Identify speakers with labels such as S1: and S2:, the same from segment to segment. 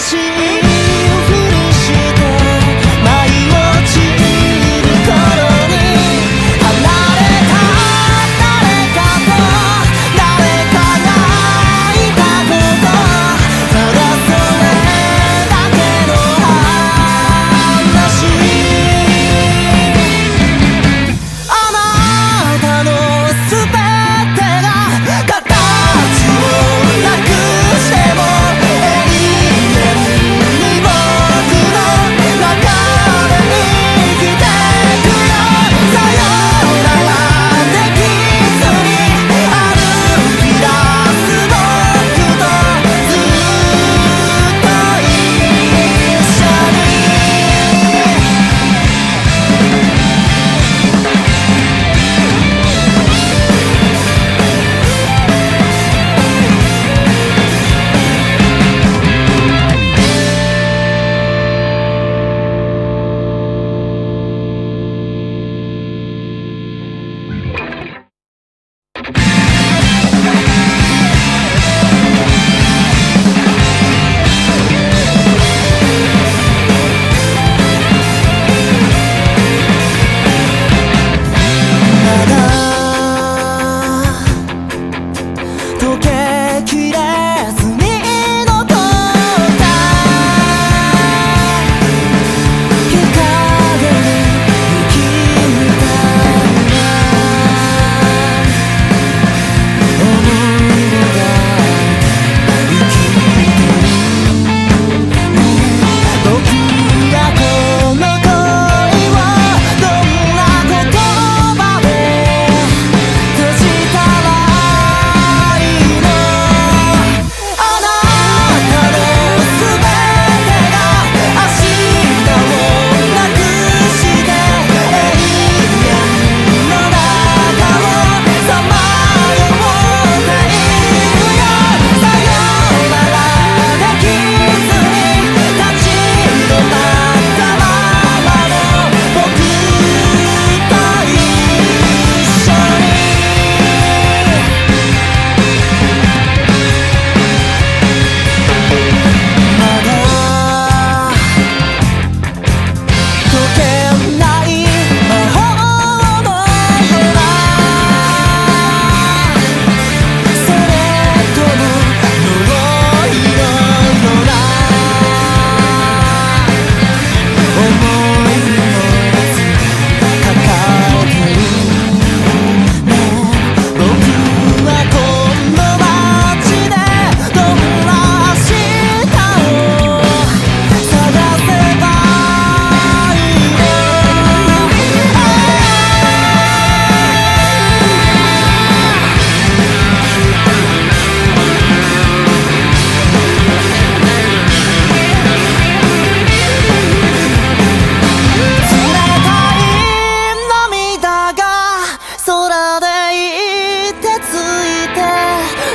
S1: しい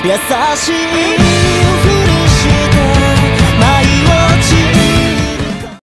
S1: 優しい